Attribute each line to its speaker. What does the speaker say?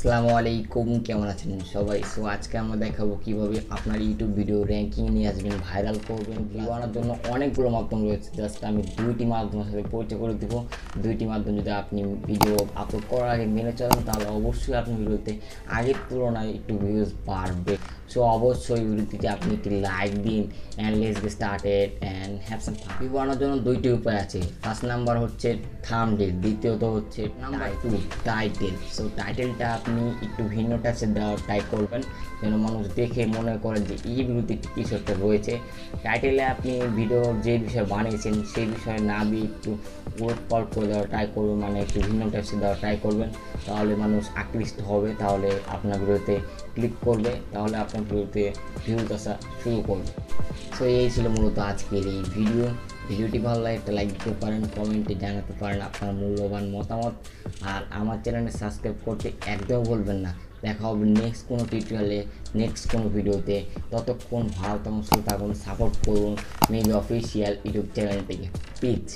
Speaker 1: আসসালামু আলাইকুম, কেমন আছেন সবাই? সো আজকে আমরা দেখাবো কীভাবে আপনার ইউটিউব ভিডিও র্যাঙ্কিং নিয়ে আসবেন ভাইরাল করবেন ভিউ আনার জন্য অনেকগুলো মাধ্যম রয়েছে। জাস্ট আমি দুইটি মাধ্যমের সাথে পরিচয় করে দেবো। দুইটি মাধ্যম যদি আপনি ভিডিও আপলোড করার আগে মেনে চলেন, তাহলে অবশ্যই আপনি ভিডিওতে আগের তুলনায় একটু ভিউজ বাড়বে। সো অবশ্যই ভিডিওটিতে আপনি একটি লাইক দিন and let's get started and have some জন্য দুইটি উপায় আছে। ফার্স্ট নাম্বার হচ্ছে থামডেল দ্বিতীয়ত হচ্ছে নাম্বার টু টাইটেল সো টাইটেলটা আপনি একটু ভিন্ন টাচে দেওয়ার ট্রাই করবেন, যেন মানুষ দেখে মনে করেন যে এই বিরুদ্ধে কিছু একটা রয়েছে টাইটেলে আপনি ভিডিও যে বিষয়ে বানিয়েছেন, সেই বিষয়ে না দিয়ে একটু কল করে দেওয়ার ট্রাই করবেন মানে একটু ভিন্ন টাচে দেওয়ার ট্রাই করবেন। তাহলে মানুষ আকৃষ্ট হবে, তাহলে আপনার ভিডিওতে ক্লিক করবে, তাহলে আপনার ভিডিওতে ভিউজ আসা শুরু করবে। সো এই ছিল মূলত আজকের এই ভিডিও ভিডিওটি ভালো লাগে একটা লাইক দিতে পারেন কমেন্টে জানাতে পারেন আপনার মূল্যবান মতামত। আর আমার চ্যানেলে সাবস্ক্রাইব করতে একদম বলবেন না। দেখা হবে নেক্সট কোনো টিউটোরিয়ালে নেক্সট কোনো ভিডিওতে। ততক্ষণ ভালো থাকুন সাপোর্ট করুন। মেবি অফিসিয়াল ইউটিউব চ্যানেল থেকে। পিচ